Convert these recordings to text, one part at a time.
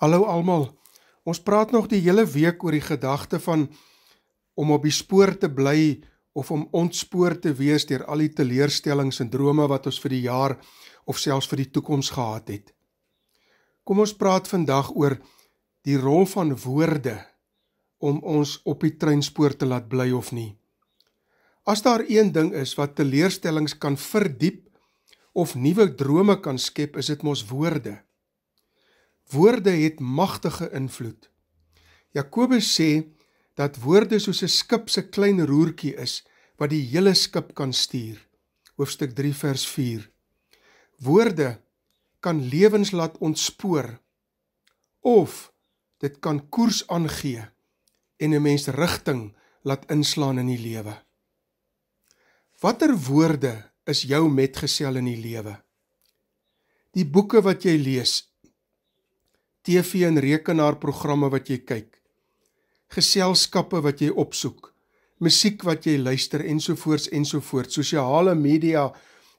Hallo almal. Ons praat nog die hele week oor die gedagte van om op die spoor te bly of om ontspoor te wees deur al die teleurstellings en drome wat ons vir die jaar of selfs vir die toekoms gehad het. Kom ons praat vandag oor die rol van woorde om ons op die treinspoor te laat bly of nie. As daar een ding is wat teleurstellings kan verdiep of nuwe drome kan skep, is dit mos woorde. Woorde het magtige invloed. Jakobus sê dat woorde soos 'n skip se klein roertjie is wat die hele skip kan stuur. Hoofstuk 3 vers 4. Woorde kan lewens laat ontspoor of dit kan koers aangee en 'n mens rigting laat inslaan in die lewe. Watter woorde is jou metgesel in die lewe? Die boeke wat jy lees, TV en rekenaarprogramme wat jy kyk, geselskappe wat jy opsoek, musiek wat jy luister ensovoorts ensovoorts, sosiale media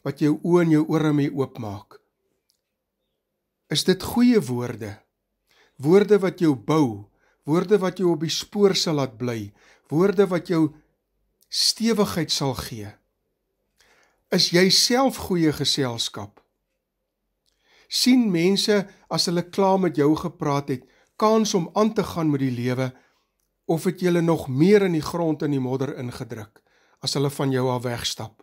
wat jou oë en jou ore mee oopmaak. Is dit goeie woorde? Woorde wat jou bou, woorde wat jou op die spoor sal laat bly, woorde wat jou stewigheid sal gee. Is jy self goeie geselskap? Sien mense as hulle klaar met jou gepraat het, kans om aan te gaan met die lewe of het jy nog meer in die grond in die modder ingedruk as hulle van jou af wegstap.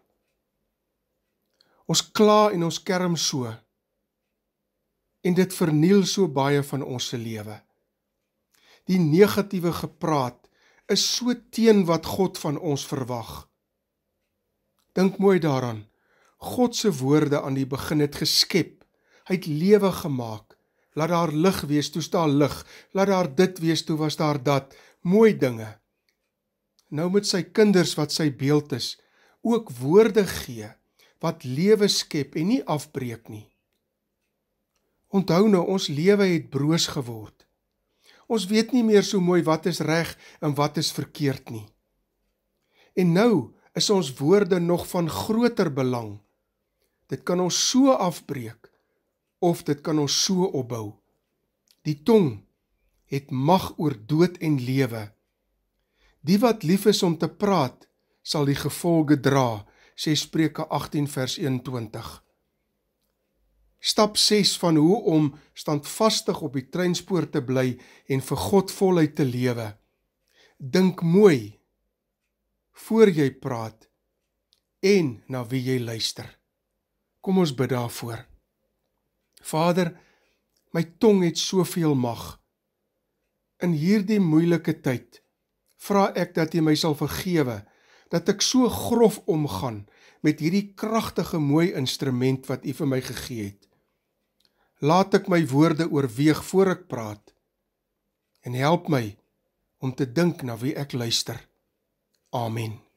Ons kla en ons kerm so en dit verniel so baie van ons se lewe. Die negatiewe gepraat is so teen wat God van ons verwag. Dink mooi daaraan. God se woorde aan die begin het geskep Hy het lewe gemaak. Laat daar lig wees, toe staan lig. Laat daar dit wees, toe was daar dat. Mooi dinge. Nou met sy kinders wat sy beeld is, ook woorde gee wat lewe skep en nie afbreek nie. Onthou nou, ons lewe het broos geword. Ons weet nie meer so mooi wat is reg en wat is verkeerd nie. En nou is ons woorde nog van groter belang. Dit kan ons so afbreek of dit kan ons so opbou. Die tong het mag oor dood en lewe. Die wat lief is om te praat, sal die gevolge dra, sê Spreuke 18 vers 21. Stap 6 van hoe om standvastig op die treinspoor te bly en vir God voluit te lewe. Dink mooi voor jy praat en na wie jy luister. Kom ons bid daarvoor. Vader, my tong het soveel mag. In hierdie moeilike tyd vra ek dat U my sal vergewe dat ek so grof omgaan met hierdie kragtige mooi instrument wat U vir my gegee het. Laat ek my woorde oorweeg voor ek praat en help my om te dink na wie ek luister. Amen.